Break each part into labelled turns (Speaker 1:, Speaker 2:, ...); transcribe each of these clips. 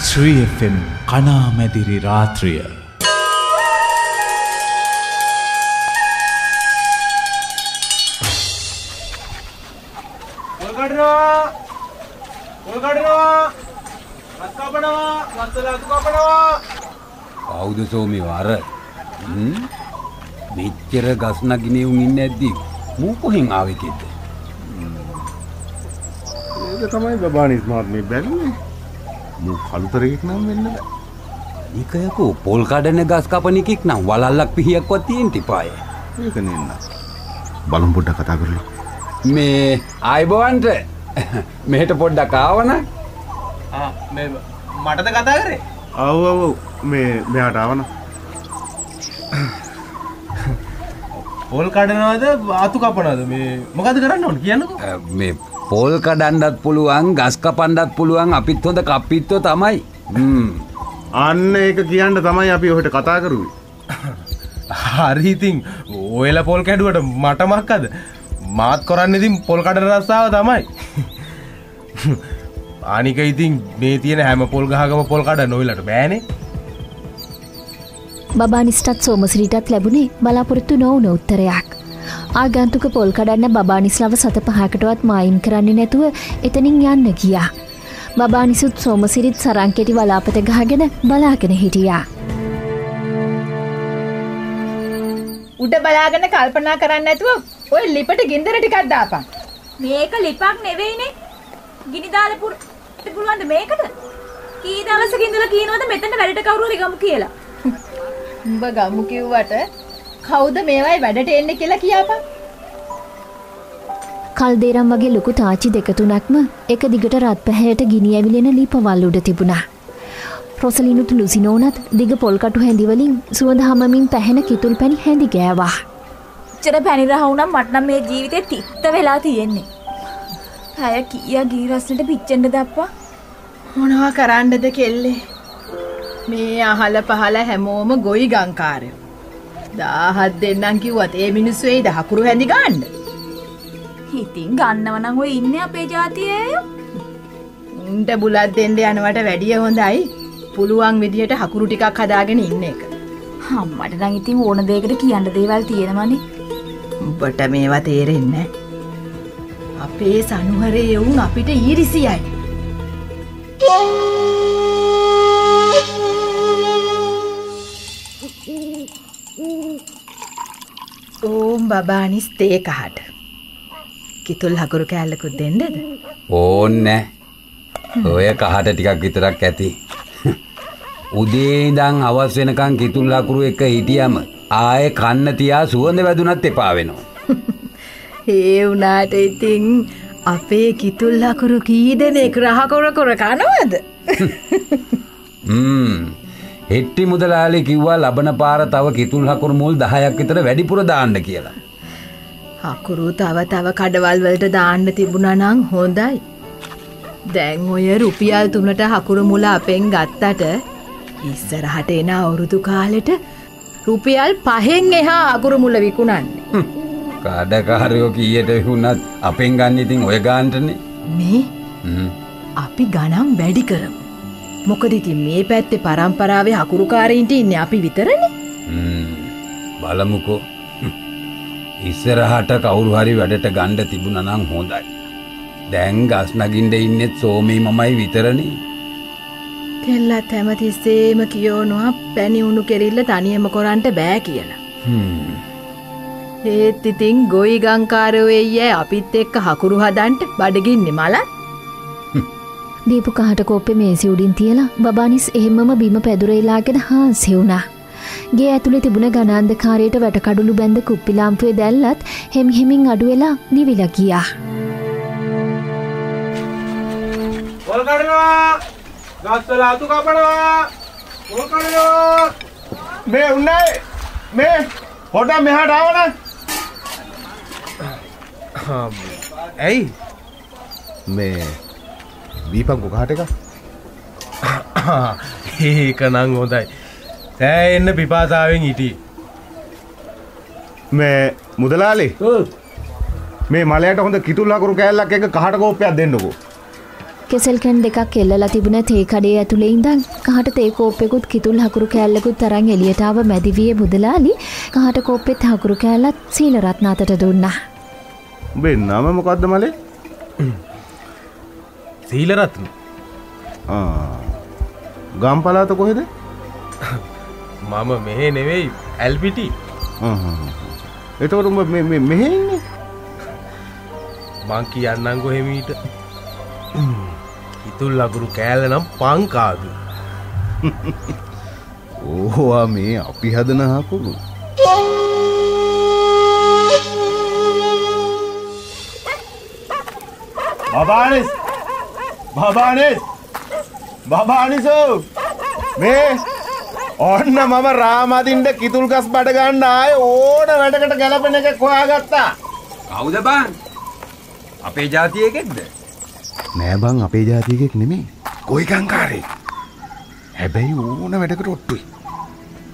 Speaker 1: ශ්‍රීFM කනාමැදිරි රාත්‍රිය
Speaker 2: කඩනවා පොල් කඩනවා මත් කපනවා මත්තල අතු කපනවා
Speaker 3: කවුද සෝමි වර මෙච්චර ගස් නගිනේ උන් ඉන්නේ නැද්දි මූ කොහෙන් ආවේ කිව්ද
Speaker 4: ඒක තමයි බබානිස් මහත්මිය බැලුවේ මූ කළුතරෙක් නම් වෙන්න බෑ.
Speaker 3: නිකයකෝ පොල් කඩන ගස් කපන එකෙක් නම් වලල්ලක් පිහියක්වත් තියෙන්න තිපාය.
Speaker 4: ඒක නෙන්න බලමු පොඩ්ඩක් කතා කරලා.
Speaker 3: මේ ආයිබවන්ට මෙහෙට පොඩ්ඩක් ආවන.
Speaker 2: ආ, මේ මටද කතා කරේ?
Speaker 4: අව් අව් මේ මෙයාට ආවන.
Speaker 2: පොල් කඩනවාද ආතු කපනද මේ මොකද කරන්න ඕන? කියන්නකෝ.
Speaker 3: මේ පොල් කඩන්ඩත් පුළුවන් ගස් කපන්ඩත් පුළුවන් අපිත් හොඳ කප්පිත්තෝ තමයි. හ්ම්.
Speaker 4: අන්න ඒක කියන්න තමයි අපි ඔහට කතා කරුවේ.
Speaker 2: හරිඉතින් ඔයල පොල් කැඩුවට මටමක්කද මාත් කොරන්න ඉතින් පොල් කඩන රස්සාාව තමයි. ආනික ඉතින් මේ තියෙන හැම පොල් ගහගම පොල් කඩ නොවිලට බෑනේ.
Speaker 5: බානිස්ටත් සෝමසිරිටත් ලැබුණේ බලාපොරොත්තු නොවන උත්තරයක්. ආගන්තුක පොල් කඩන්න බානිස්ලව සත පහකටවත් මයින් කරන්නේ නැතුව එතනින් යන්න ගියා. බානිසුත් සෝමසිරිත් සරංකෙටි වලාපත ගහගෙන බලාගෙන හිටියා.
Speaker 6: උඩ බලාගෙන කල්පනා කරන්න ඇතුව ඔය ලිපට ගින්දර ටිකක් දාපන්.
Speaker 7: මේක ලිපක් නෙවෙයිනේ. ගිනි දාලා පුළුවන්ද මේකට? කී දවසක ඉඳලා කියනවද මෙතන වැඩට කවුරු හරි ගමු කියලා?
Speaker 6: උඹ ගමු කිව්වට කවුද මේවයි වැඩට එන්නේ කියලා කියපන්.
Speaker 5: කල්දේරම් වගේ ලොකු තාචි දෙකතුනක්ම එක දිගට රත් පැහැයට ගිනි ඇවිලෙන ලීපවල් උඩ තිබුණා. රොසලිනුත් ලුසිනෝනත් දිග පොල්කටු හැඳිවලින් සුවඳ හමමින් පැහෙන කිතුල් පැණි හැඳි ගෑවා.
Speaker 7: චර පැනිරහ වුනම් මට නම් මේ ජීවිතේ තිත්ත වෙලා තියෙන්නේ. පැය කීයක් ගී රස්නට පිච්චෙන්න දප්පා.
Speaker 6: මොනවා කරන්නද කෙල්ලේ? මේ අහල පහල හැමෝම ගොයි ගංකාරයෝ. දාහත් දෙන්නම් කිව්වත් ඒ මිනිස්සු එයි දහකුරු හැඳි ගන්න.
Speaker 7: ඉතින් ගන්නව නම් ඔය ඉන්නේ අපේ ජාතියේ.
Speaker 6: උන්ට බුලත් දෙන්න යනවට වැඩිය හොඳයි. පුළුවන් විදිහට හකුරු ටිකක් හදාගෙන ඉන්න එක.
Speaker 7: අම්මට නම් ඉතින් ඕන දෙයකට කියන්න දේවල් තියෙනවනේ.
Speaker 6: උඹට මේවා තේරෙන්නේ අපේ සනුහරේ එවුන් අපිට ඊරිසියයි. ඕම් බබානිස් තේ කහට. කිතුල් හකුරු කෑල්ලකුත් දෙන්නද?
Speaker 3: ඕන්න ඔය කහට ටිකක් විතරක් ඇති උදේ ඉඳන් අවස් වෙනකන් කිතුල් ලකුරු එක හිටියම ආය කන්න තියා සුවඳ වැදුනත් එපා වෙනවා
Speaker 6: ඒ වුණාට ඉතින් අපේ කිතුල් ලකුරු කී දෙනෙක් රහකොර කොර කනවද?
Speaker 3: හ්ම්. හෙට්ටි මුදලාලි කිව්වා ලබන පාර තව කිතුල් හකුරු මුල් 10ක් විතර වැඩිපුර දාන්න කියලා.
Speaker 6: හකුරු තව තව කඩවල් වලට දාන්න තිබුණා නම් හොඳයි. දැන් ඔය රුපියල් 3ට හකුරු මුල අපෙන් ගත්තට ඉස්සරහට එන අවුරුදු කාලෙට රුපියල් 5න් එහා අකුරු මුල විකුණන්නේ.
Speaker 3: කඩකාරයෝ කීයට වුණත් අපෙන් ගන්න ඉතින් ඔය ගාන්ටනේ.
Speaker 6: මේ. අපි ගණන් වැඩි කරමු. මොකද ඉතින් මේ පැත්තේ පරම්පරාවේ හකුරුකාරීන්ට ඉන්නේ අපි විතරනේ.
Speaker 3: බලමුකෝ. ඉස්සරහට කවුරු හරි වැඩට ගණ්ඩ තිබුණා නම් හොඳයි. දැන් ගස් නගින්ඩ ඉන්නෙත් සෝමී මමයි විතරනේ.
Speaker 6: කෙල්ලත් හැමතිස්සේම කියෝනවා පැණි උණු කෙරිල්ල තනියම කොරන්ට බෑ කියලා. ඒත් ඉතින් ගොයි ගංකාරයෝ එයි අපිත් එක්ක හකුරු හදන්ට බඩගින්නේ මලත්
Speaker 5: දීපු කහට කෝප්පෙ මේසි උඩින් තියලා බානිස් එහෙම්මම බිම පැදුරේලාගෙන හාන්සි වුණා. ගේ ඇතුළේ තිබුණ ගනාන්ධකාරයට වැටකඩුළු බැඳ කුප්පිලාම්පුවේ දැල්ලත් හෙම්හෙමින් අඩුවෙලා නිවිලා ගියා.
Speaker 2: පොල් කඩනවා! ගස්වල අතු කපනවා! පොල් කඩනවා!
Speaker 4: මේ උන්නයි! මේ හොඩ මෙහාට ආවන!
Speaker 2: ඇයි?
Speaker 4: මේ බීපංකු කාට එක
Speaker 2: ඒක නං හොඳයි. සෑ එන්න පිපාසාවෙන් හිටී.
Speaker 4: මේ මුදලාලේ? මේ මලයට හොඳ කිතුල්ලකුරු කෑල්ලක් එක කහට කෝප්පයක් දෙන්නකෝ.
Speaker 5: කෙසෙල්කැන් දෙකක් එල්ලලා තිබුණ තේ කඩේ ඇතුළේ ඉඳන් කහට තේ කෝප්පෙකුත් කිතුල් හකුරු කෑල්ලකුත් තරන් එළියටාව මැදිවිය මුදලාලි කහට කෝප්පෙත් හකුරු කෑල්ලත් සීලරත්න අතට දුන්නා.
Speaker 4: උඹේ නම මොකක්ද මලේ
Speaker 2: සීලරත්න
Speaker 4: ගම්පලාත කොහෙද?
Speaker 2: මම මෙහෙ නෙවෙයි ඇල්පිටි.
Speaker 4: එතකොට උඹ මෙ- මෙ- මෙහෙ ඉන්නේ?
Speaker 2: මං කියන්නං කොහෙමීට ඉතුල් ලකුරු කෑල්ල නම් පංකාදු?
Speaker 4: ඕවා මේ අපි හදන හකුරු බබානිස් බබානිස් බබානිසෝ මේ ඔන්න මම රාමදින්ට කිතුල් ගස් බඩ ගන්න ආය ඕන වැඩකට ගැලපෙන එක කොයාගත්තා
Speaker 3: කවුද බං අපේ ජාතියකෙක්ද
Speaker 4: නෑ බං අපේ ජාතිකෙක් නෙමේ කොයිකංකාරේ හැබැයි ඕන වැඩකට ඔට්ටුයි.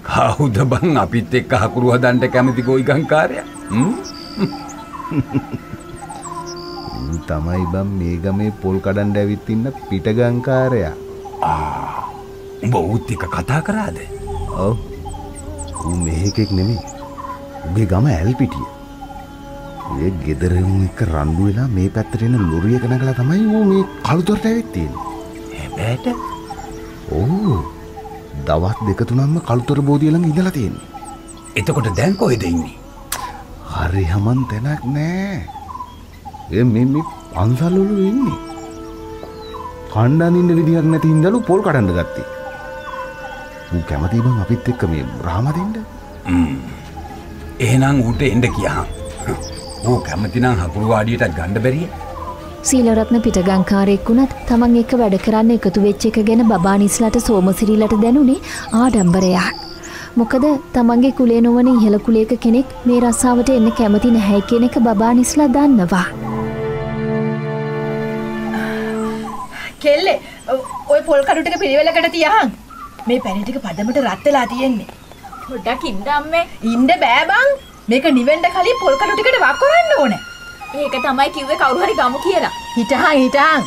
Speaker 3: කවුද බං අපිත් එක්ක හකුරු හදන්ට කැමති ගොයිගංකාරය
Speaker 4: උන් තමයි බම් මේ ගමේ පොල් කඩන්ඩ ඇවිත් ඉන්න පිටගංකාරයා.
Speaker 3: උඹ ඌත් එක කතා කරාද?
Speaker 4: ඔව්. ඌ මෙහෙකෙක් නෙමේ උගේ ගම ඇල්පිටිය. ඒ ගෙදරවුන් එක රණ්ඩු වෙලා මේ පැත්තරෙන ලොරිය කනකලා තමයි ඌ මේ කළුතොරට ඇවිත්තියෙන්
Speaker 3: හැබෑට?
Speaker 4: ඕ දවත් දෙක තුනම්ම කළුතොර බෝධියලඟ ඉඳලා තියෙන්නේ.
Speaker 3: එතකොට දැන් කොහෙද ඉන්නේ?
Speaker 4: හරි හමන් තැනක් නෑ මෙ මේ පන්සල්ලොලු ඉන්නේ. කණ්ඩානින්න විදිහක් නැති ඉඳලු පොල් කඩන්ඩ ගත්තේ. ඌ කැමති බං අපිත් එක්ක මේ රාමදින්ට
Speaker 3: එහෙනම් ඌට එන්ඩ කියහම් ඕ කැමතිනම් හකුරුවාඩියටත් ගණ්ඩ බැරිය.
Speaker 5: සීලරත්න පිටගංකාරයෙක් වුණත් තමන් එක වැඩ කරන්න එකතු වෙච්ච එක ගැන බානිස්ලට සෝමසිරිලට දැනුනේ ආඩම්බරයක්. මොකද තමන්ගේ කුලේ නොවන ඉහළ කුලේක කෙනෙක් මේ රස්සාාවට එන්න කැමති නැහැ කියන එක බානිස්ලා දන්නවා.
Speaker 6: කෙල්ලෙ ඔය පොල් කඩුටක පිළිවෙලකට තියහන් මේ පැණිටික පදමට රත්වෙලා තියෙන්නේ
Speaker 7: පොඩ්ඩක් ඉන්න අම්මේ.
Speaker 6: ඉන්ඩ බෑබං මේක නිවෙන්ඩ කලින් පොල් කඩුටිකට වක් කරන්න ඕන
Speaker 7: ඒක තමයි කිව්වේ කවුරු හරි ගමු කියලා.
Speaker 6: හිටහන් හිටන්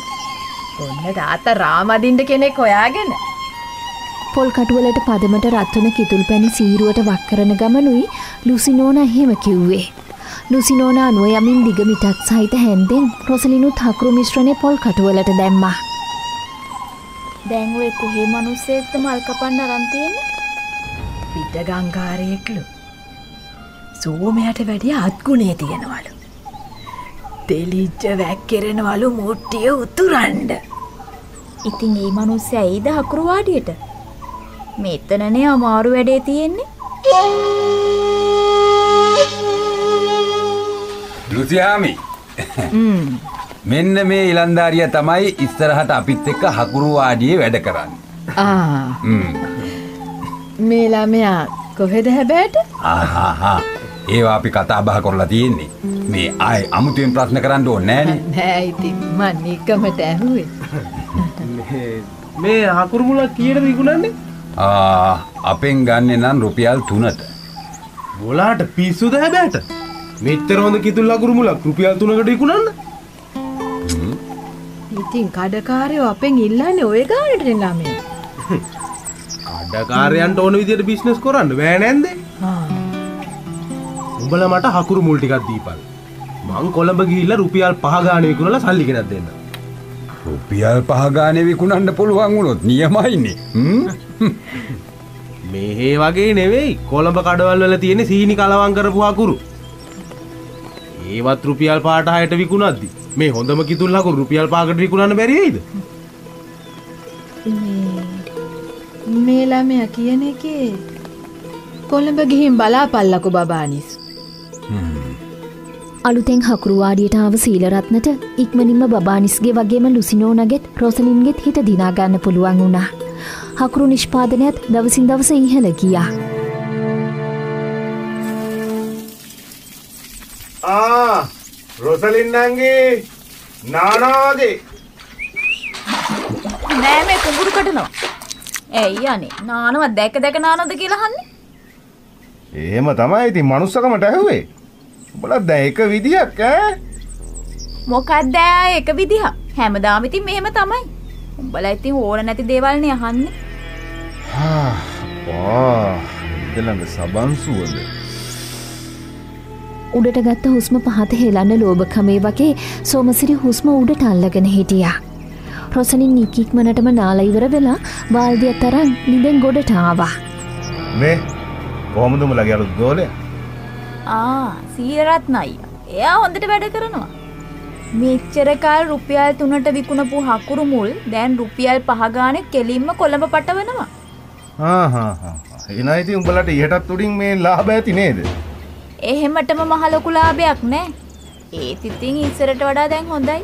Speaker 6: ඔන්න තාත්ත රාමදින්ට කෙනෙක් හොයාගෙන
Speaker 5: පොල් කටුවලට පදමට රත්වන කිතුල් පැණි සීරුවට වක් කරන ගමනුයි ලුසිනෝන එහෙම කිව්වේ. ලුසිනෝන අනුව යමින් දිගමිටක් සහිත හැන්දෙන් රොසලිනුත් හකුරු මිශ්‍රණය පොල් කටුවලට දැම්මා.
Speaker 7: දැන් ඔය කොහේ මිනිස්සෙක්ද මල් කපන්න අරන් තියෙන්නේ?
Speaker 6: පිට ගංකාරයෙක්ලු සෝමයට වැඩිය අත්ගුණේ තියෙනවලු තෙලිච්ච වැක්කෙරෙනවලු මුට්ටිය උතුරන්ඩ
Speaker 7: ඉතින් ඒ මිනිස්සයා ඇයිද හකුරු වාඩියට? මෙතනනේ අමාරු වැඩේ තියෙන්නේ.
Speaker 3: ලුසියාමි මෙන්න මේ ඉලන්දාරිය තමයි ඉස්සරහට අපිත් එක්ක හකුරුවාඩියේ වැඩ කරන්න.
Speaker 6: මේ ළමයා කොහෙද හැබෑට?
Speaker 3: ආහා. ඒවා අපි කතා බහ කරලා තියෙන්නේ. මේ ආය අමුතුවෙන් ප්‍රශ්න කරන්න ඕනේ නෑනේ
Speaker 6: නෑ ඉතින් මන් නිකමට ඇහුවේ.
Speaker 2: මේ හකුරු මුලක් කියට විකුණන්නේ
Speaker 3: ආ අපෙන් ගන්නෙ නම් රුපියල් තුනට.
Speaker 2: බොලාට පිස්සුද හැබෑට? මෙච්චර හොඳ කිතුල් ලකුරු මුලක් රුපියල් තුනකට විකුණන්න
Speaker 6: ඉතින් කඩකාරයෝ අපෙන් ඉල්ලන්නේ ඔය ගානට ළමය.
Speaker 2: කඩකාරයන්ට ඕන විදියට බිස්නස් කරන්න බෑ නැන්ද උඹල මට හකුරු මුල් ටිකක් දීපල්. මං කොළඹ ගිහිල්ලා රුපියල් පහ ගාන විකුණලා සල්ලි ගෙනත් දෙන්න.
Speaker 3: රුපියල් පහගානේ විකුණන්න පුළුවන් වුණොත් නියමයිනේ?
Speaker 2: මෙහේ වගේ නෙවෙයි. කොළඹ කඩවල් වල තියෙන සීනි කලවම් කරපු හකුරු. ඒවත් රුපියල් පාට හයට විකුණද්දි මේ හොඳම කිතුල් හකුරු රුපියල් පාකට විකුණන්න බැරි වෙයිද
Speaker 6: මේ ළමයා කියන එකේ කොළඹ ගිහින් බලාපල්ලකු බබානිස්
Speaker 5: අලුතෙන් හකුරුවාඩියට ආව සීලරත්නට ඉක්මනින්ම බානිස්ගේ වගේම ලුසිනෝනගෙත් රොසලින්ගෙත් හිත දිනාගන්න පුළුවන් වුණා. හකුරු නිෂ්පාදනයත් දවසින් දවස ඉහළ ගියා.
Speaker 4: රොසලින්නන්ගේ නානාගේ
Speaker 7: නෑ මේ කුඹුරු කඩනවා. ඇයි අනේ නානවත් දැක දැක නානද කියලා අහන්නේ?
Speaker 4: එහෙම තමයි ඉතින් මනුස්සකමට ඇහුවේ උඹලා දැන් එක විදියක් ඈ
Speaker 7: මොකක්ද එක විදිහ? හැමදාම ඉතින් මෙහෙම තමයි. උඹලා ඉතින් ඕන නැති දේවල්නේ අහන්නේ.
Speaker 4: වා ඉදළඟ සබන්සුවද
Speaker 5: උඩට ගත්ත හුස්ම පහත හෙලන්න ලෝභකමේ වගේ සෝමසිරි හුස්ම උඩට අල්ලගෙන හිටියා. රොසලින් නිකික්මනටම නාලයිවර වෙලා වාල්දිය තරන් නිදෙන් ගොඩට ආවා.
Speaker 4: මේ කොහොමදම ලගේ අලුත් ගෝලය
Speaker 7: ආ සීරත්න අයියා. එයා හොඳට වැඩ කරනවා. මෙච්චර කාල රුපියල් 3ට විකුණපු හකුරු මුල් දැන් රුපියල් 5 ගානේ කෙලින්ම කොළඹ පටවනවා.
Speaker 4: එනයිති උඹලට ඉහටත් උඩින් මේ ලාබ ඇති නේද
Speaker 7: එහෙමටම මහ ලොකු ලාභයක් නෑ. ඒත් ඉතින් ඉස්සරට වඩා දැන් හොඳයි.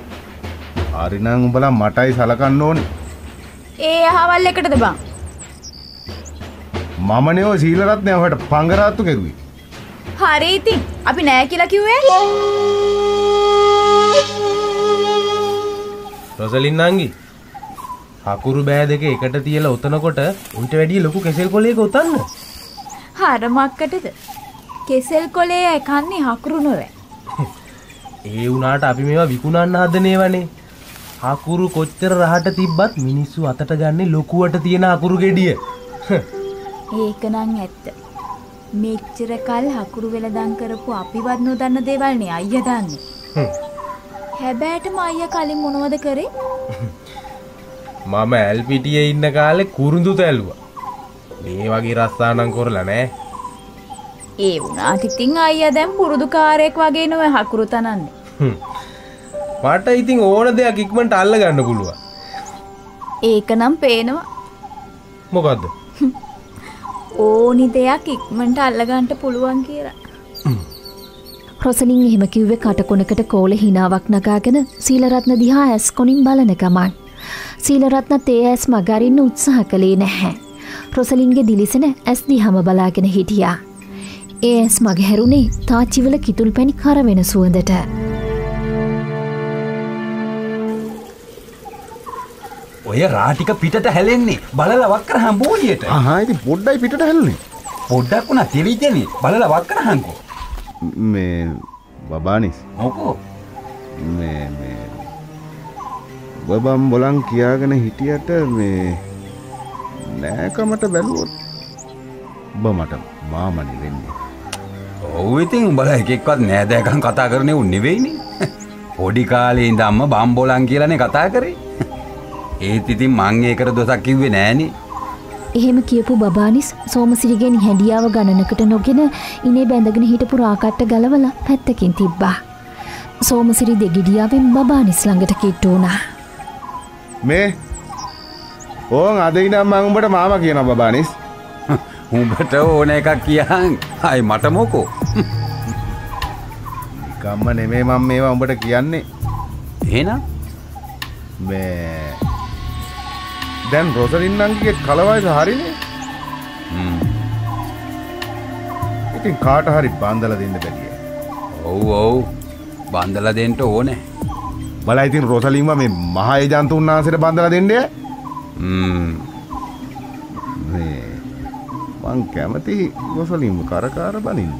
Speaker 4: හරිනං උඹලා මටයි සලකන්න ඕනේ
Speaker 7: ඒ අහවල් එකටද බං?
Speaker 4: මමනයෝ සීලරත්නය හට පංගරාත්තු කෙරුවේ
Speaker 7: හරි ඉතින් අපි නෑ කියලා කිව්වේ.
Speaker 2: රොසලින් නංගි හකුරු බෑ දෙක එකට තියලා උතනකොට උන්ට වැඩිය ලොකු කෙසෙල් කොලයක උතන්න
Speaker 7: හරමක්කටද? කෙසෙල් කොලේ කන්නේ හකුරු නොවේ.
Speaker 2: ඒ වුනාට අපි මේවා විකුණන්න හදනේවනේ හකුරු කොච්චර රහට තිබ්බත් මිනිස්සු අතට ගන්නේ ලොකුවට තියෙන අකුරු ගෙඩිය
Speaker 7: ඒකනං ඇත්ත. මෙච්චර කල් හකුරු වෙලදං කරපු අපිවත් නොදන්න දේවල්නේ අයිය දන්නේ. හැබෑටම අයිය කලින් මොනවද කරේ?
Speaker 2: මම ඇල්පිටිය ඉන්න කාලෙ කුරුඳු තැල්වා මේ වගේ රස්සානං කොරලා නෑ
Speaker 7: ඒ වුණාට ඉතින් අයියා දැන් පුරුදුකාරයෙක් වගේ නොවේ හකුරු තනන්නේ.
Speaker 2: හ්ම්. මට ඉතින් ඕන දෙයක් ඉක්මට අල්ල ගන්න පුළුවන්
Speaker 7: ඒකනම් පේනවා.
Speaker 2: මොකක්ද
Speaker 7: ඕනි දෙයක් ඉක්මනට අල්ලගන්න පුළුවන් කියලා.
Speaker 5: රොසලින් එහෙම කිව්වේ කටකොනකට කෝල හිනාවක් නගාගෙන සීලරත්න දිහා ඇස් කොනින් බලන ගමන්. සීලරත්නත් ඒ ඇස් මගරින්න උත්සාහ කළේ නැහැ. රොසලින්ගේ දිලිසෙන ඇස් දිහම බලාගෙන හිටියා. ඒ ඇස් මගහැරුණේ තාච්චිවල කිතුල් පැණි කරවෙන සුවඳට.
Speaker 3: ඔය රාටික පිටට හැලෙන්නේ. බලල වක්කර හම්බෝලියට
Speaker 4: ආහායිති පොඩ්ඩයි පිට හැල්නේ.
Speaker 3: පොඩ්ඩක් වුණා තෙලිජනේ බලල වක්කර හංකෝ
Speaker 4: මේ බබානිස්.
Speaker 3: මොකෝ?
Speaker 4: මේ මේ බබම් බොලන් කියාගෙන හිටියට මේ නෑකමට බැලුවොත් ඔබ මට මාමනි වෙන්නේ
Speaker 3: ඔව් ඉතින් උඹල එකෙක්වත් නෑදෑකම් කතා කරන උන් නෙවෙයිනේ. පොඩි කාලේ ඉඳන්ම බම්බෝලන් කියලානේ කතා කරේ. ඒත් ඉතින් මං ඒකට දොසක් කිව්වේ නෑනේ.
Speaker 5: එහෙම කියපු බබානිස් සෝමසිරිගෙන් හැඩියාව ගණනකට නොගෙන ඉනේ බැඳගෙන හිටපු රාකට්ට ගලවලා පැත්තකින් තිබ්බා. සෝමසිරි දෙගිඩියාවෙන් බබානිස් ළඟට කිට්ටු වුණා.
Speaker 4: මේ ඕන් අද ඉනම් මං උඹට මාම කියන බබානිස්.
Speaker 3: උඹට ඕන එකක් කියහන්. අයි මට මොකෝ
Speaker 4: කම්ම නෙමේ මං මේවා උඹට කියන්නේ.
Speaker 3: එහෙනම්?
Speaker 4: මේ දැන් රොසලින්නන්ගේ කලවයිස හරිනේ. ඉතින් කාට හරි බන්දල දෙන්න බැරිිය?
Speaker 3: ඔව් ඔව්. බන්දල දෙන්ට ඕනෑ.
Speaker 4: බල ඉතින් රොසලින්ම මේ මහා ජන්තු උන්නාසට බන්දල දෙන්නය
Speaker 3: හ්ම්.
Speaker 4: මේ මං කැමති රොසලින්ම කරකාර බනින්න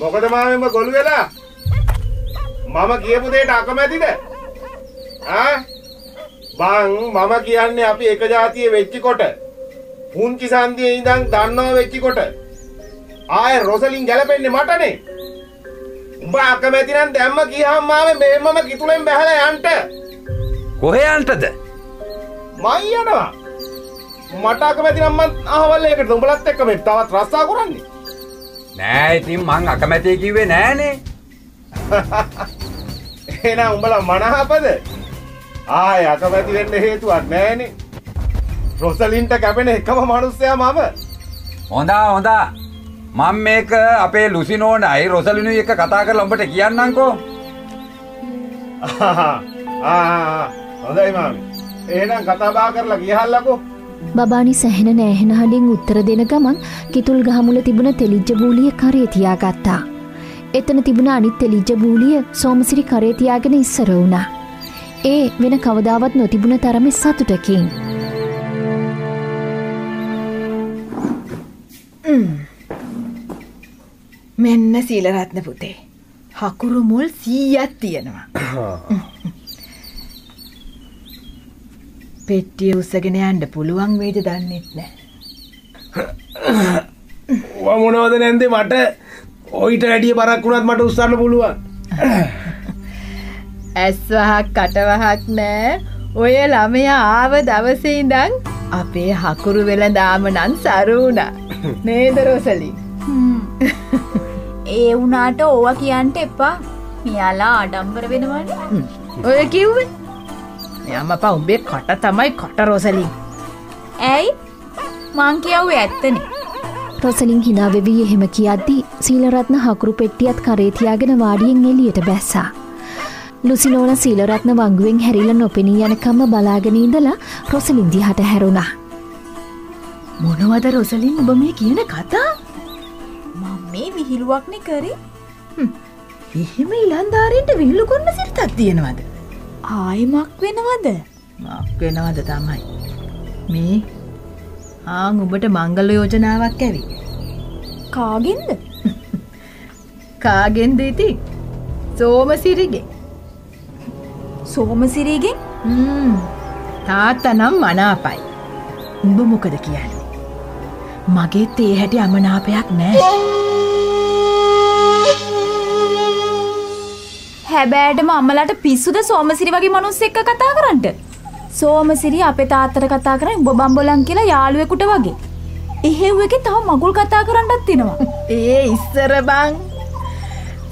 Speaker 4: මොකද මාමම ගොළු වෙලා? මම කියපු දේට අකමැතිද? බං මම කියන්නේ අපි එක ජාතිය වෙච්චි කොට. පුංචි සන්දිය ඉඳන් දන්නව වෙච්චි කොට. ආය රොසලින් ගැලපෙන්නේ මටනේ. උඹ අකමැති නම් දැම්ම ගියහම මාමේ මේමම කිතුලෙන් බැහැලා යන්න.
Speaker 3: කොහේ අන්ටද
Speaker 4: මං යනවා. මට අකමැති නම් මං අහවල් එකට උඹලත් එක්ක මේ තවත් රස්සා කරන්නේ
Speaker 3: නෑ ඉතින් මං අකමැතිය කිව්වේ නෑනේ.
Speaker 4: එහෙනම් උඹලා මනහපද ආය අකමැති වෙන්න හේතුවක් නෑනේ. රොසලින්ට කැපෙන එකම මනුස්සයා මම.
Speaker 3: හොඳා හොඳා. මං මේක අපේ ලුසිනෝනයි රොසලිනු එක කතා කරලා උඹට කියන්නම්කෝ.
Speaker 4: ආ. හොඳයි මාමි. එහෙනම් කතා බහ කරලා ගියහල්ලකෝ
Speaker 5: බබානි සැහෙන නෑහෙන හඬින් උත්තර දෙන ගමන් කිතුල් ගහමුල තිබුණ තෙලිජ්ජ බූලිය කරේ තියාගත්තා. එතන තිබුණ අනිත් තෙලිජ්ජ බූලිය සෝමසිරි කරේ තියාගෙන ඉස්සර වුණා. ඒ වෙන කවදාවත් නොතිබුණ තරමේ සතුටකින්.
Speaker 6: මෙන්න සීලරත්න පුතේ. හකුරු මුල් සීයක් තියෙනවා. පෙට්ටිය උස්සගෙන යන්න පුළුවන් වේද දන්නෙත් නෑ.
Speaker 2: ඔවා මොනවද නැන්දේ මට? ඔයිට වැඩිය බරක් වුණත් මට උස්සන්න පුළුවන්.
Speaker 6: ඇස්වහක් කටවහක් නෑ. ඔය ළමයා ආව දවසේ ඉඳන් අපේ හකුරු වෙල දාම නන් සරුණා නේද රෝසලි?
Speaker 7: ඒ වුණාට ඕවා කියන්ට එපා. මෙයාලා ආඩම්බර වෙනවනේ.
Speaker 6: ඔය කිව්වේ යම පා උඹේ කට තමයි කට රෝසලින්.
Speaker 7: ඇයි? මං කියව්වේ ඇත්තනේ.
Speaker 5: රොසලින් හිනාවෙවී එහෙම කියද්දී සීලරත්න හකුරු පෙට්ටියත් කරේතියාගෙන වාඩියෙන් එලියට බැස්සා. ලුසිනෝන සීලරත්න වංගුවෙන් හැරිල නොපෙනී යනකම්ම බලාගෙනීදලා රොසලින්දි හට හැරුණා.
Speaker 6: මොනවද රොසලින්? ඔබ මේ කියන කතා?
Speaker 7: මං මේ විහිළුවක්නේ කරේ.
Speaker 6: එහෙම ඉලන්ධාරෙන්ට විල්ලු කොන්න සිරිතක් තියෙනවද
Speaker 7: ආයිමක් වෙනවද?
Speaker 6: මක් වෙනවද තමයි. මේ ආං උඹට මංගල යෝජනාවක් ඇවි
Speaker 7: කාගෙන්ද?
Speaker 6: කාගෙන්ද ඉති? සෝමසිරිගේ.
Speaker 7: සෝමසිරීගෙන්?
Speaker 6: ම්ම්, තාත්තනම් මනාපයි උඹ මොකද කියන්නේ? මගේත් ඒ හැටි අමනාපයක් නෑ
Speaker 7: හැබෑටම අම්මලට පිස්සුද සෝමසිරි වගේ මනුස්ස එක්ක කතා කරන්නට? සෝමසිරි අපේ තාත්තට කතා කරන්න ඔබ බම්බොලන් කියලා යාළුවෙකුට වගේ. එහෙව් එක තව මගුල් කතා කරන්නත් තිනවා
Speaker 6: ඒ ඉස්සර බං.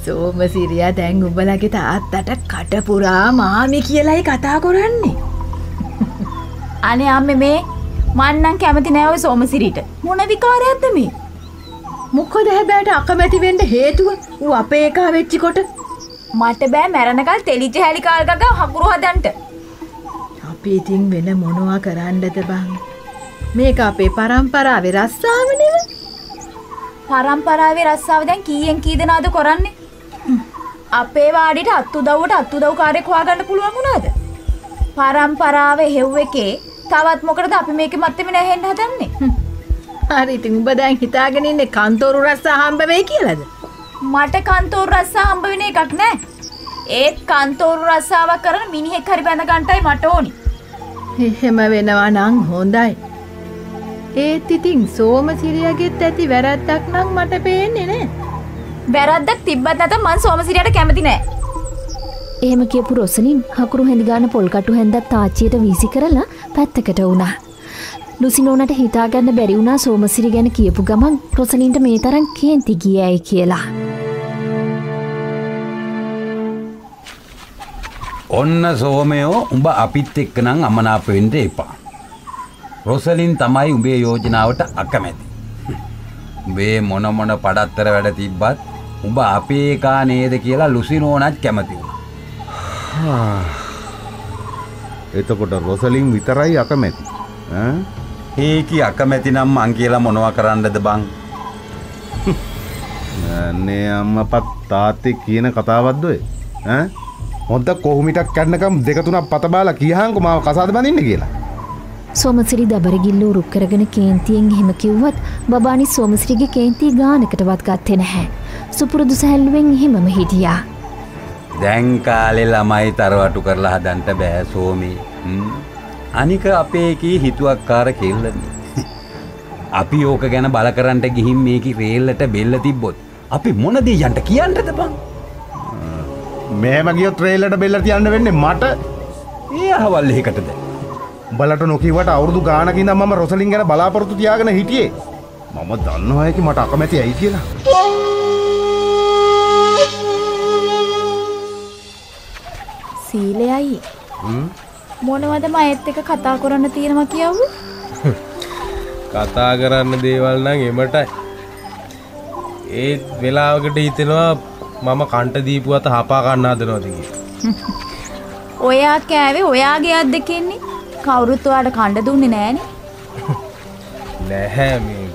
Speaker 6: සෝමසිරියා දැන් උඹලගේ තාත්තට කටපුරා මාමි කියලයි කතා කොරන්නේ.
Speaker 7: අනේ අම්මේ මේ මන්නම් කැමති නෑ ඔය සෝමසිරිට. මොන විකාරයක්ද මේ?
Speaker 6: මොකද හැබැට අකමැති වෙන්ඩ හේතුව? ඌ අපේ එකා වෙච්චි කොට
Speaker 7: මට බෑ මැරණකල් තෙලිච්ච හැලිකාල්ගක හකුරු හදන්ට.
Speaker 6: අපි ඉතින් වෙන මොනවා කරන්නද බං? මේක අපේ පරම්පරාවේ රස්සාාවනව
Speaker 7: පරම්පරාවේ රස්සාාව දැන් කීයෙන් කීදනාද කොරන්නේ? අපේ වාඩිට අත්තු දවට අත්තු දව් කාරෙක් හවාගන්න පුළුවන් වුණාද? පරම්පරාව හෙව් එකේ තවත් මොකටද අපි මේක මත්තම නැහෙන්න හදන්නේ?
Speaker 6: හරි ඉතින් උඹ දැන් හිතාගෙනන්නේ කන්තෝරු රස්සා හම්බ වෙයි කියලද
Speaker 7: මට කන්තෝරු රස්සා හම්බ වෙන එකක් නෑ. ඒත් කන්තෝරු රස්සාාවක් කරන මිනිහෙක් හරි බැඳ ගන්ටයි මට ඕනි.
Speaker 6: එහෙම වෙනවා නං හොඳයි. ඒත් ඉතින් සෝම සිරියගෙත් ඇති වැරැද්දක් නං මට පේන්නේ නෑ.
Speaker 7: වැරද්දක් තිබ්බත් නැත මන් සෝමසිරියට කැමති නෑ.
Speaker 5: එහෙම කියපු රොසලින් හකුරු හැඳිගාන පොල්කටු හැන්දත් තාච්චියට වීසි කරලා පැත්තකට වුණා. ලුසිනෝනට හිතාගන්න බැරි වුණා සෝමසිරි ගැන කියපු ගමන් රොසලින්ට මේ තරම් කේන්ති ගියයි කියලා.
Speaker 3: ඔන්න සෝමයෝ උඹ අපිත් එක්ක නම් අමනාපවෙන්ට එපා. රොසලින් තමයි උඹේ යෝජනාවට අකමැති. උඹේ මොන මොන පඩත්තර වැඩ තිබ්බත් උඹ අපේ එකා නේද කියලා ලුසිනෝනත් කැමති වුණා.
Speaker 4: එතකොට රොසලින් විතරයි අකමැති ඈ?
Speaker 3: ඒකි අකමැති නම් මං කියලා මොනවා කරන්නද බං.
Speaker 4: අනේ අම්මපත් තාත්තේ කියන කතාවත්ද ඔය ඈ? හොඳ කොහුමිටක් කැන්නකම් දෙක තුනක් පත බාලා කියහන්කෝ මාව කසාද බඳින්න කියලා
Speaker 5: සෝමසිරි දබරගිල්ලූ රුක් කරගෙන කේන්තියෙන් එහෙම කිව්වත් බබානි සෝමසිරිගේ කේන්තිී ගානකටවත් ගත්තෙ නැහැ. සුපුරුදු සැල්ලුවෙන් එහෙමම හිටියා.
Speaker 3: දැන් කාලෙ ළමයි තරවටු කරලා හදන්ට බෑ සෝමී. අනික අපේ එකී හිතුවක්කාර කෙල්ලන්නේ. අපි ඕක ගැන බල කරන්නට ගිහින් මේක රේල්ලට බෙල්ල තිබ්බොත්. අපි මොනදේ යන්ට කියන්නද බං.
Speaker 4: මෙහෙම ගියොත් ට්‍රේලට බෙල්ල තියන්න වෙන්නේ මට
Speaker 3: ඒ අහවල් එකටද.
Speaker 4: බලට නොකිවට අවුරදු ගානකින්ද මම රොසලින් ගැන බලාපොරොත්තු තියාගෙන හිටියේ මම දන්නවායකි මට අකමැති ඇයි කියලා
Speaker 7: සීලයයි මොනවද මඇත් එක කතා කරන්න තියෙනවා කියව්ව?
Speaker 2: කතා කරන්න දේවල් නම් එමටයි. ඒත් වෙලාවකට හිතෙනවා මම කන්ට දීපු අත හපා කන්න හදනවදගේ
Speaker 7: ඔයා කෑවේ ඔයාගේ අත් දෙකෙන්නේ? කවුරුත්තුවාට කණ්ඩ දුන්නේ නෑන
Speaker 2: නැහැ මේ.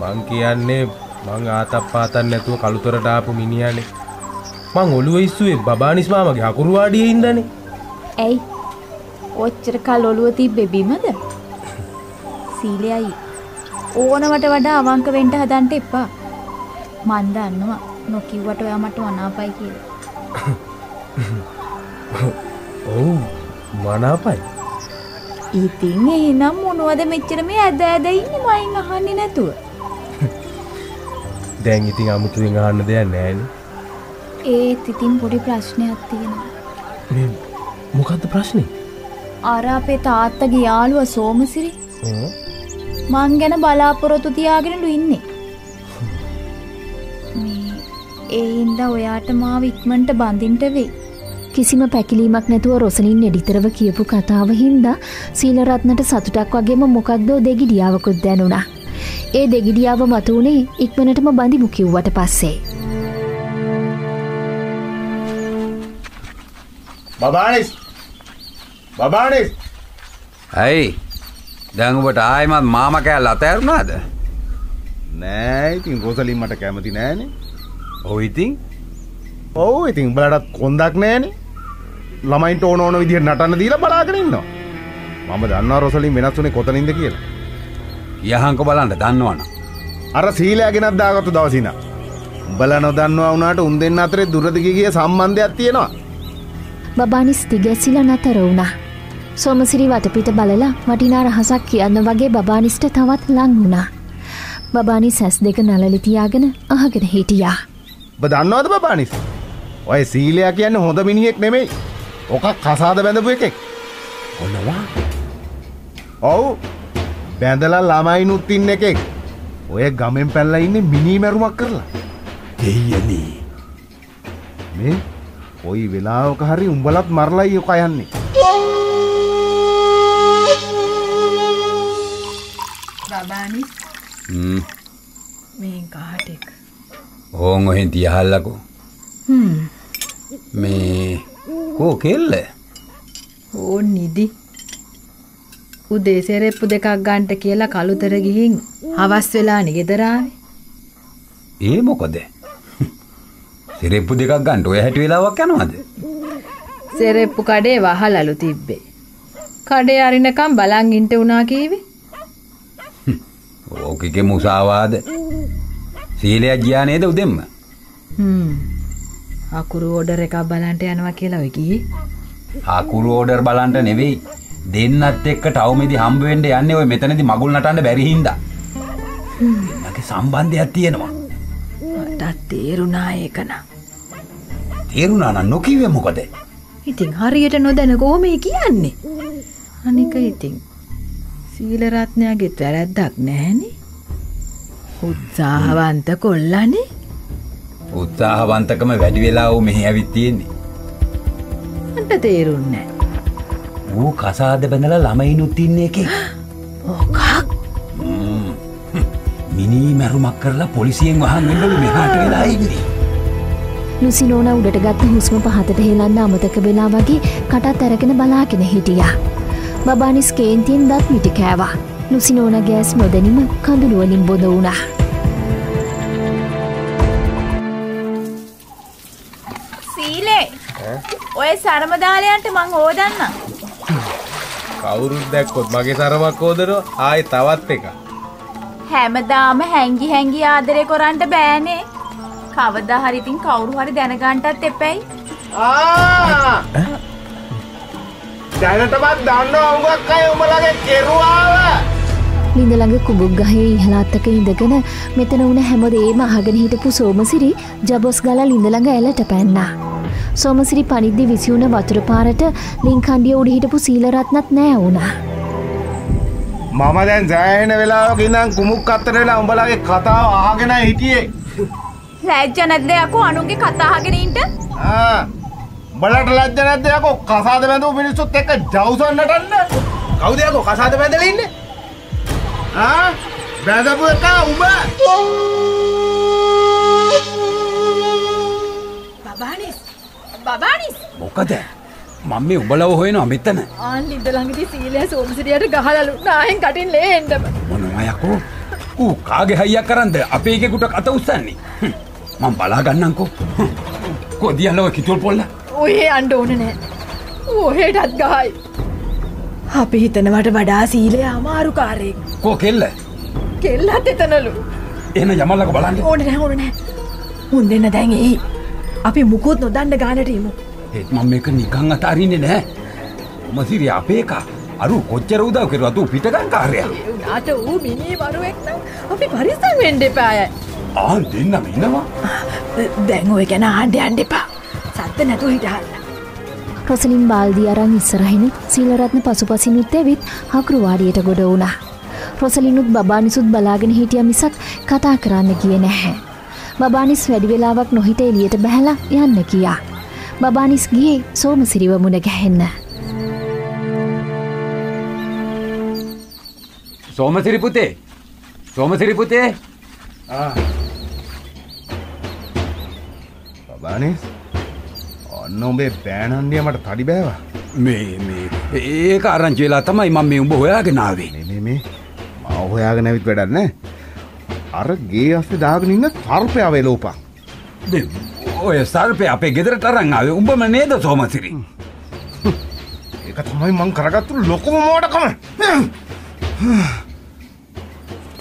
Speaker 2: මං කියන්නේ මං ආතක් පාතන් නැතුව කළුතොරට ආපු මිනිියනේ මං ඔළුව ඉස්සුවේ බානිස්මාමගේ හකුරුවාඩිය ඉදනේ
Speaker 7: ඇයි ඔච්චර කල් ඔළුව තිබ්බෙ බිමද සීලයයි ඕනවට වඩා අවංක වෙන්ට හදන්ට එපා මන්දන්නවා නොකිව්වට ඔයා මට අනාපයි කියලා.
Speaker 2: ඔව් මනාපයි
Speaker 7: ඉතින් එහෙනම් මොනවද මෙච්චර මේ ඇද ඇද ඉන්නේ මයින් අහන්නේ නැතුව?
Speaker 2: දැන් ඉතින් අමුතුවෙන් අහන්න දෙයක් නෑනේ
Speaker 7: ඒත් ඉතින් පොඩි ප්‍රශ්නයක් තියෙනවා.
Speaker 2: මේ මොකක්ද ප්‍රශ්නේ
Speaker 7: අර අපේ තාත්තගේ යාළුව සෝමසිරි. මං ගැන බලාපොරොත්තු තියාගෙනලු ඉන්නේ. මේ ඒ හින්දා ඔයාට මාව ඉක්මනට බඳින්න වෙයි.
Speaker 5: කිසිම පැකිලීමක් නැතුව රොසලින් එඩිතරව කියපු කතාව හින්දා සීලරත්නට සතුටක් වගේම මොකක්දෝ දෙගිඩියාවකුත් දැනුණා. ඒ දෙගිඩියාව මතුවනේ ඉක්මනටම බඳිමු කිව්වට පස්සේ.
Speaker 4: බබානිස් බබානිස්
Speaker 3: ඇයි? දැන් ඔබට ආයමත් මාම කෑල් අතෑරුණාද?
Speaker 4: නෑ ඉතින් රොසලින් මට කැමති නෑනේ.
Speaker 3: ඔව් ඉතින්?
Speaker 4: ඔව් ඉතින් උඹලටත් කොන්දක් නෑනේ. ළමයින්ට ඕන ඕන විදිහට නටන්න දීලා බලාගෙන ඉන්නවා. මම දන්නවා රොසලින් වෙනස් වුණේ කොතනින්ද කියලා.
Speaker 3: යහංක බලන්න දන්නවන
Speaker 4: අර සීලයා ගෙනත් දාගත්තු දවසිනා උඹලා නොදන්නවා වුණාට උන් දෙන්න අතරේ දුරදිග ගිය සම්බන්ධයක් තියෙනවා.
Speaker 5: බබානිස් තිගැස්සිල නතර වුණා. සෝමසිරි වටපිට බලලා වටිනා රහසක් කියන්න වගේ බබානිස්ට තවත් ලං වුණා. බබානි සැස් දෙක නලලිතියාගෙන අහගෙන හිටියා.
Speaker 4: ඔබ දන්නවද බබානිස්? ඔය සීලයා කියන්න හොඳ මිනිහෙක් නෙමෙයි. ඕක කසාද බැඳපු එකෙක්.
Speaker 3: ඔනවා
Speaker 4: ඔව්. බැඳලා ළමයිනුත් ඉන්න එකෙක්. ඔය ගමෙන් පැල්ලා ඉන්න මිනීමැරුමක් කරලා.
Speaker 3: දෙයනේ
Speaker 4: මේ ඔයි වෙලාවක හරි උඹලත් මරලයි යොක යන්නේ
Speaker 6: බබානි මේ කාටෙක්.
Speaker 3: ඕන් ඔහෙන් තියහල්ලකෝ මේ කෝ කෙල්ල?
Speaker 6: ඕන් නිදි. උදේ සෙරෙප්පු දෙකක් ගන්ට කියලා කළුතර ගිහින් හවස් වෙලා නිගෙදරාවේ
Speaker 3: ඒ මොකද? සිරෙප්පු දෙකක් ගන්ට ඔය හැටි වෙලාවක් යනවාද?
Speaker 6: සෙරෙප්පු කඩේ වහලලු තිබ්බේ. කඩේ අරිනකම් බලන් ඉන්ට වුණා කීවේ
Speaker 3: ඕකෙ මුසාවාද සීලයක් ගියා නේද උදෙම්ම?
Speaker 6: හ්ම්. අකුරු ඕඩර් එකක් බලන්ට යනවා කියලා ඔය කියේ
Speaker 3: අකුරු ඕඩර් බලන්ට නෙවෙයි. දෙන්නත් එක්ක ටවුමේදි හම්බ වෙන්න යන්නේ ඔය මෙතනදි මගුල් නටන්න බැරි හින්දා. දෙන්නගේ සම්බන්ධයක් තියෙනවා.
Speaker 6: මටත් තේරුණා ඒක නම්
Speaker 3: තේරුණා නම් නොකියුවේ මොකද?
Speaker 6: ඉතින් හරියට නොදැන කොහොමේ කියන්නේ? අනික ඉතින් සීලරත්නයාගේ වැරැද්දක් නැහැනේ උත්සාහවන්ත කොල්ලනේ
Speaker 3: උත්සාහවන්තකම වැඩි වෙලා ඌ මෙහි ඇවිත් තියෙන්නේ.
Speaker 6: මට තේරුන්නේ
Speaker 3: ඌ කසාද බැඳලා ළමයිනුත් ඉන්න එකේ.
Speaker 6: මොකක්
Speaker 3: මිනී මැරුමක් කරලා පොලිසියෙන් වහන් වෙන්නලු මෙහාට වෙලා ඉන්නේ.
Speaker 5: ලුසිනෝන උඩට ගත්ත හුස්ම පහතට හෙලන්න අමතක වෙලා වගේ කටත් ඇරගෙන බලාගෙන හිටියා. බබානිස් කේන්තියෙන් දත් මිටි කෑවා. ලුසිනෝන ගෑස් නොදැනීම කඳුළුවලින් බොඳ වුණා.
Speaker 7: සීලේ ඔය සරම දාලයන්ට මං හෝදන්න.
Speaker 2: කවුරුත් දැක්කොත් මගේ සරමක් හෝදනවා ආයි තවත් එක
Speaker 7: හැමදාම හැංගි හැංගි ආදරය කොරන්ට බෑනේ. කවදා හරි ඉතින් කවුරු හරි දැනගන්ටත් එපැයි.
Speaker 4: ආ! දැනටමත් දන්නවා උඟක් අය උඹලගේ කෙරුවාව
Speaker 5: ලිඳළඟ කුඹුක් ගහේ ඉහලාත්තක ඉඳගෙන මෙතන වුණ හැමදේම අහගෙන හිටපු සෝමසිරි ජබොස් ගල ලිඳළඟ එලට පැන්නා. සෝමසිරි පනිද්දි විසිවුණ වතුර පාරට ලිංකණ්ඩිය උඩ හිටපු සීලරත්නත් නෑ වුණා.
Speaker 4: මම දැන් සෑහෙන වෙලාවක ඉඳන් කුමුක් අත්තර වෙලා උඹලගේ කතාව අහගෙන හිටියේ
Speaker 7: ලැජ්ජ නැද්ද යකෝ අනුන්ගේ කතා අහගෙන ඉන්න?
Speaker 4: ආ උඹලට ලැජ්ජ නැද්ද යකෝ? කසාද බැඳපු මිනිස්සුත් එක්ක ජවුසන් නටන්න?
Speaker 2: කවුද යකෝ? කසාද බැඳලා ඉන්නේ?
Speaker 4: ආ? බැඳපු එක උඹ.
Speaker 6: බබානිස්. බබානිස්.
Speaker 3: මොකද? මම මේ උඹලව හොයනවා මෙතන.
Speaker 6: ආන් ඉදළඟදි සීලය සෝමසිරියට ගහලලු. නාහෙන් කටින් ලේ එන්නම.
Speaker 3: මොනවා යකෝ? ඌ කාගේ හයියක් කරන්ද? අපේ එකෙකුට අත උස්සන්නේ? මං බලා ගන්නම්කෝ. කොදියලව කිතුල් පොල්ල.
Speaker 6: ඔහේ අන්ඩ ඕන නෑ. ඔහෙටත් ගහයි. අපි හිතනවට වඩා සීලය අමාරු කාරයෙක්
Speaker 3: කෝ කෙල්ල.
Speaker 6: කෙල්ලත් එතනලු.
Speaker 3: එන යමල්ලක බලන්න.
Speaker 6: ඕන නෑ ඕන නෑ. උන් දෙන්න දැන් ඒ අපි මුකුත් නොදන්න ගානටීමු
Speaker 3: ඒත් මම මේක නිකං අතාරින්නේ නෑ. මසිරි අපේ එකා අරු කොච්චර උදව් කෙරුවතු පිටකන් කාරයක්
Speaker 6: ඒනාට වූ මිනී වරුවෙක්න අපි පරිස්සම් වෙන්ඩ එපාය
Speaker 3: ආ දෙන්නම ඉනවා.
Speaker 6: දැන් ඔය ගැන ආණ්ඩ අන්ඩ එපා සත්ත නැතු හිටහන්න
Speaker 5: රොසලින් බාල්දි අරං ඉස්සරහිනුත් සීලරත්න පසුපසිනුත් ඇවිත් හකුරුවාඩියට ගොඩ වුණා. රොසලිනුත් බානිසුත් බලාගෙන හිටිය මිසක් කතා කරන්න කිය නැහැ. බානිස් වැඩි වෙලාවක් නොහිට එලියට බැහැලා යන්න කියා. බානිස් ගියේ සෝම සිරිව මුණ ගැහෙන්න.
Speaker 3: සෝමසිරි පුතේ සෝමසිරි පුතේ
Speaker 4: බානිස් ඔන්න උඹේ බෑනන්ඩිය මට තඩි බෑවා.
Speaker 3: මේ මේ ඒක ආරංචි වෙලා තමයි මම මේ උඹ හොයාගෙනාවේ
Speaker 4: මේ මේ මව හොයාගෙන ඇවිත් වැඩන්න අර ගේ අස්සේ දාගෙන ඉන්න තර්පයාවේ ලෝපා.
Speaker 3: දෙ- ඔය සර්පය අපේ ගෙදරට අරන් ආවේ. උඹම නේද සෝමසිරි?
Speaker 4: ඒක තමයි මං කරගත්තු ලොකුම මෝඩකම.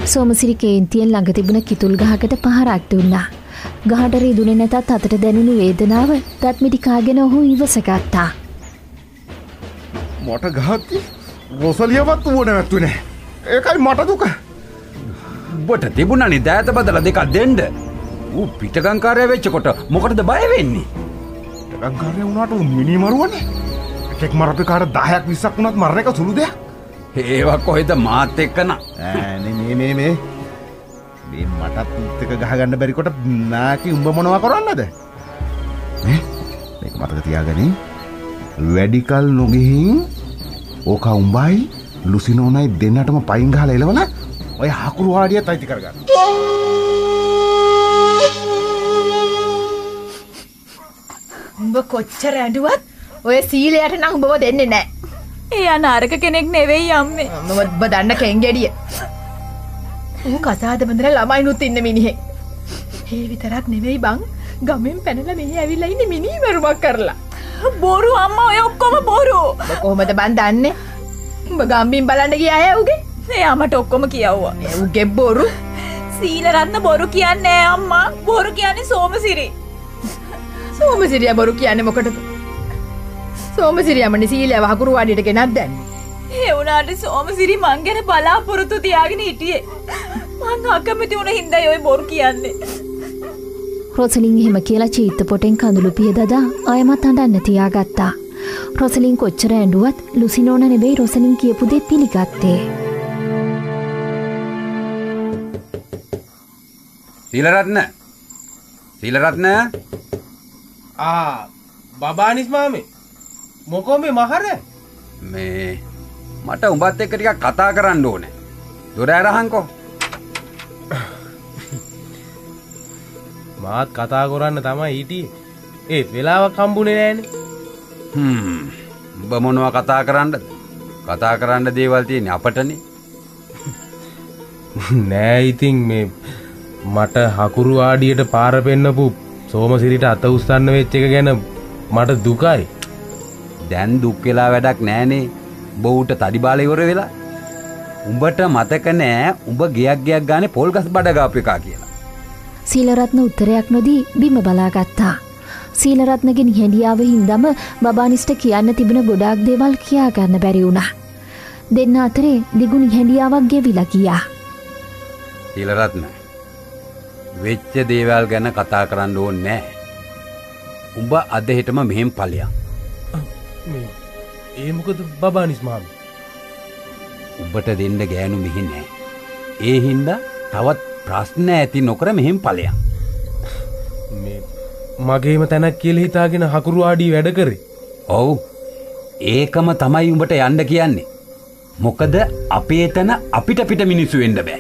Speaker 5: සෝමසිරි කේන්තියෙන් ළඟ තිබුණ කිතුල් ගහකට පහරක් දුන්නා. ගහට රිදුනේ නැතත් අතට දැනුණු වේදනාව දත්මිටිකාගෙන ඔහු ඉවසගත්තා.
Speaker 4: මොට ගහත්ති රොසලියවත් වුව නැත්තුනේ ඒකයි මට දුක.
Speaker 3: උඹට තිබුණනි දෑත බදල දෙකක් දෙන්ඩ ඌ පිටකංකාරය වෙච්ච කොට මොකටද බය වෙන්නේ?
Speaker 4: ගංකාරය වුණට මිනි මරුවනේ. එකෙක් මරපි කාර දහයක් විස්සක් වුණත් මරණ එක සුළු දෙයක්.
Speaker 3: ඒවක් කොහෙද මාත් එක්කන
Speaker 4: ඈන මේ මේ මේ මේ මටත් උත්තක ගහගන්න බැරිකොට නාකි උඹ මොනවා කරන්නද? මේ මේක මතක තියාගනි. වැඩිකල් නොගිහින් ඕක උඹයි ලුසිනෝනයි දෙන්නටම පයින් ගහලා එලවල ඔය හකුරුවාඩියත් අයිති කරගන්න.
Speaker 6: උඹ කොච්චර ඇඩුවත් ඔය සීලයට නම් උඹව දෙන්නේ නෑ.
Speaker 7: ඒ අන අරක කෙනෙක් නෙවෙයි අම්මේ.
Speaker 6: ඔබ දන්න කෙන්ගෙඩිය ඌ කසාද බඳර ළමයිනුත් ඉන්න මිනිහෙ ඒ විතරක් නෙවෙයි බං ගමෙන් පැනල මෙහි ඇවිල්ලා ඉන්න මිනීමරුමක් කරලා.
Speaker 7: බොරු අම්මා ඔය ඔක්කොම බොරු.
Speaker 6: කොහොමද බන් දන්නේ? උඹ ගම්බින් බලන්න ගිය අය උගේ
Speaker 7: එයාමට ඔක්කොම කියව්වා.
Speaker 6: උගේ බොරු.
Speaker 7: සීලරත්න බොරු කියන්නේ අම්මා. බොරු කියන්නේ සෝමසිරි.
Speaker 6: සෝමසිරිය බොරු කියන්න මොකටද? සෝමසිරියමනි සීලය වහකුරු වාඩියට ගෙනත් දැන්
Speaker 7: ඒ වුණාට සෝමසිරි මං ගැන බලාපොරොත්තු තියාගෙන හිටියේ. මං අකමැති වුණ හින්දා ඔය බොරු කියන්නේ.
Speaker 5: රොසලින් එහෙම කියලා චීත්ත පොටෙන් කඳුළු පියදදා අයමත් අඳන්න තියාගත්තා. රොසලින් කොච්චර ඇඩුවත් ලුසිනෝන නෙවෙයි රොසලින් කියපු දේ පිළිගත්තේ.
Speaker 3: සීලරත්න. සීලරත්න?
Speaker 2: ආ බබානිස් මාමේ. මොකෝ මේ මහර?
Speaker 3: මේ මට උඹත් එක්ක ටිකක් කතා කරන්න ඕනේ. දොර ඇරහන්කෝ
Speaker 2: මාත් කතා කරන්න තමයි හිටියේ. ඒත් වෙලාවක් හම්බුනේ නෑනේ
Speaker 3: හ්ම්, උඹ මොනවා කතා කරන්නද? කතා කරන්න දේවල් තියෙන අපටනේ.
Speaker 2: නෑ ඉතින් මේ මට හකුරු ආඩියට පාර පෙන්නපු සෝමසිරිට අත උස්සන්න වෙච්ච එක ගැන මට දුකයි.
Speaker 3: දැන් දුක් වෙලා වැඩක් නෑනේ බොවුට තඩිබාල ඉවර වෙලා උඹට මතක නෑ උඹ ගයක් ගයක් ගානේ පොල් ගස් බඩගාපු එකා කියලා
Speaker 5: සීලරත්න උත්තරයක් නොදී බිම බලාගත්තා. සීලරත්නගේ නිහැඩියාව හින්දම බබානිස්ට කියන්න තිබෙන ගොඩාක් දේවල් කියා ගන්න බැරි වුණා. දෙන්න අතරේ දිගු නිහැඩියාවක් ගෙවිලා ගියා.
Speaker 3: තිලරත්න වෙච්ච දේවල් ගැන කතා කරන්න ඕන්න නෑ උඹ අද හෙටම මෙහෙම් පලයක්
Speaker 2: මේ ඒමකද බබානිස් මාමි?
Speaker 3: උඹට දෙන්න ගෑනු මෙහි නෑ. ඒ හින්දා තවත් ප්‍රශ්න ඇති නොකර මෙහෙම් පලයක්
Speaker 2: මේ මගේම තැනක් කියල හිතාගෙන හකුරු ආඩී වැඩ කරේ.
Speaker 3: ඔවු. ඒකම තමයි උඹට යන්න කියන්නේ. මොකද අපේ තැන අපිට පිට මිනිස්සු වෙන්න බෑ.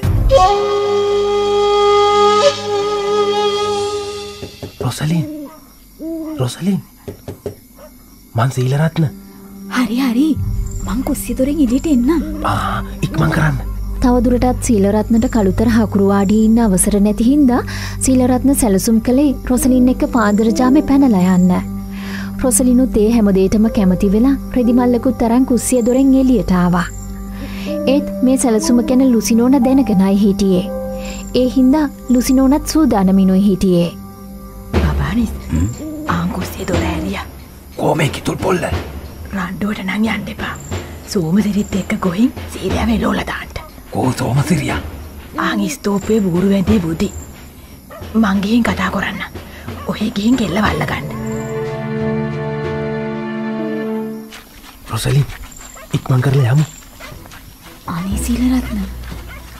Speaker 2: රොසලින්. රොසලින්. මන් සීලරත්න
Speaker 7: හරි හරි මං කුස්සිතුරෙන් ඉදිට එන්නම්
Speaker 2: ආ ඉක්මං කරන්න
Speaker 5: තවදුරටත් සීලරත්නට කළුතර හකුරුවාඩී ඉන්න අවසර නැති හින්දා සීලරත්න සැලසුම් කළේ රොසලින් එක්ක පාදරජාමෙ පැනලා යන්න. රොසලිනුත් ඒ හැමදේටම කැමති වෙලා රෙදිමල්ලකුත් තරන් කුස්සිය දොරෙන් එලියට ආවා. ඒත් මේ සැලසුම ගැන ලුසිනෝන දැනගෙනයි හිටියේ. ඒ හින්දා ලුසිනෝනත් සූදානමිනුයි හිටියේ.
Speaker 6: බානිස් ආංකුස්සේ දොර ඇරිය
Speaker 3: කෝමේ කිතුල් පොල්ල
Speaker 6: රණ්ඩුවට නං යන්න එපා. සෝමසිරිත් එක්ක ගොහින් සීරයාව එලෝලදාන්ට
Speaker 3: කෝ සෝමසිරියා
Speaker 6: ආං ස්තෝපය බූරු වැදේ බුදි. මංගිහින් කතා කොරන්න. ඔහෙ ගිහින් කෙල්ල වල්ලගන්න
Speaker 2: රොසලින් ඉක්මන් කරලා යමු.
Speaker 7: අනේ සීලරත්න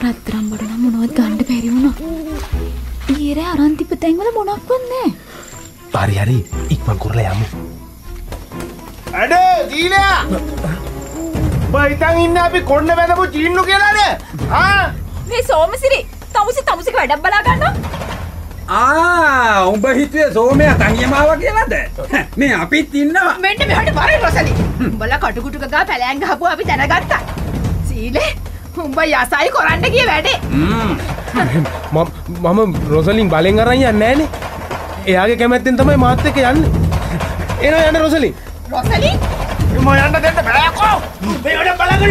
Speaker 7: රත්තරම් බඩ නම් මොනවත් ගන්න බැරි වුණා. ඊරේ අරන්තිප තැන්වල මොනක්වත් නැහැ.
Speaker 2: හරි හරි. ඉක්මන් කරලා යමු
Speaker 4: අඩ දීලයා බයිතන් ඉන්න අපි කොන්න වැදපු චීන්නු කියලාද? ආ?
Speaker 7: මේ සෝමසිරි තමුසි තමුසික වැඩක් බලා ගන්න
Speaker 3: ආ උඹ හිතුවේ සෝමයා තනියමාව කියලාද? මේ අපිත් ඉන්නවා.
Speaker 6: මෙන්න මෙහට බරයි රොසලි. උඹල කටුකුටුක ගා පැලෑන් ගහපු අපි දැනගත්තා. සීලේ උඹ යසයි කොරන්න කිය වැඩේ.
Speaker 2: මම රොසලින් බලෙන් අරන් යන්න ෑනේ එයාගේ කැමැත්තෙන් තමයි මාත් එක යන්න. එන යන්න රොසලින්
Speaker 6: රොසලි
Speaker 4: ම යන්න දෙන්න බැලකෝ මේට බලග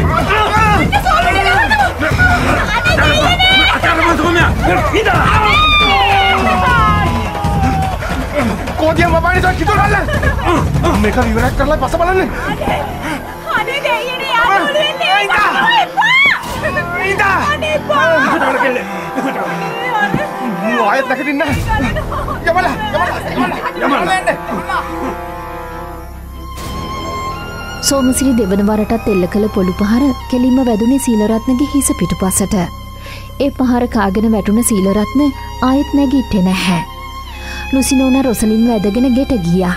Speaker 4: කෝතිය මපානිස කිතුරල්ල මේක විවරක් කරලා පස බලන්න
Speaker 7: අනේ දෙයියනේ යාළුවෙන්නේ
Speaker 4: ඉදා කෙල්ල ආයත් නැකටින්න යමල යමල
Speaker 5: සෝමසිරි දෙවන වරටත් එල්ල කළ පොළු පහර කෙලින්ම වැදුනේ සීලරත්නගේ හිස පිටුපසට. ඒ පහර කාගෙන වැටුන සීලරත්න ආයෙත් නැගිට්ටෙ නැහැ. ලුසිනෝන රොසලින් වැදගෙන ගෙට ගියා.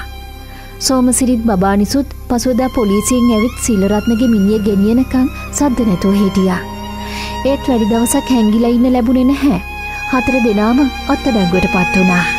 Speaker 5: සෝමසිරිත් බානිසුත් පසුවදා පොලිසියෙන් ඇවිත් සීලරත්නගේ මිනිිය ගෙනියනකං සද්ධ නැතුව හිටියා. ඒත් වැඩි දවසක් හැංගිලා ඉන්න ලැබුණෙ නැහැ. හතර දෙනාම අත්තඩැග්වට පත් වනා.